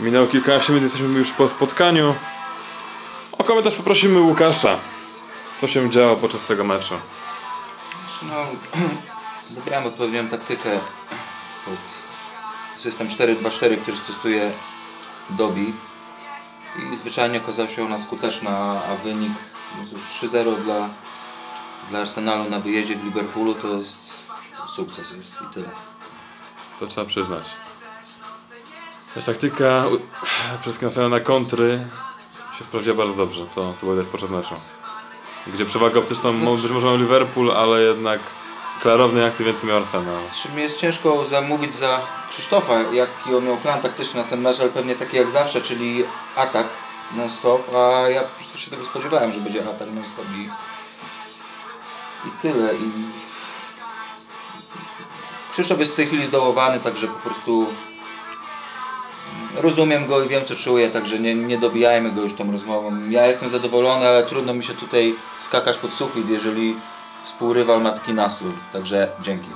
Minęło kilkanaście minut, jesteśmy już po spotkaniu. O komentarz poprosimy Łukasza. Co się działo podczas tego meczu? No, wybrałem odpowiednią taktykę pod system 4-2-4, który stosuje Dobi i zwyczajnie okazała się ona skuteczna, a wynik no cóż, 3-0 dla, dla Arsenalu na wyjeździe w Liverpoolu to jest sukces jest i tyle. To trzeba przyznać. Też taktyka przeskansana na kontry się sprawdziła bardzo dobrze. To, to było widać podczas meczu. Gdzie przewagę optyczną mo- być może miał Liverpool, ale jednak klarownej akcji więcej miał Arsenal. Czy mi jest ciężko zamówić za Krzysztofa, jaki on miał plan taktyczny na ten mecz, ale pewnie taki jak zawsze, czyli atak non-stop, a ja po prostu się tego spodziewałem, że będzie atak non-stop i, i tyle. I... Krzysztof jest w tej chwili zdołowany, także po prostu rozumiem go i wiem co czuje, także nie, nie dobijajmy go już tą rozmową. Ja jestem zadowolony, ale trudno mi się tutaj skakać pod sufit, jeżeli współrywal ma taki nastrój, także dzięki.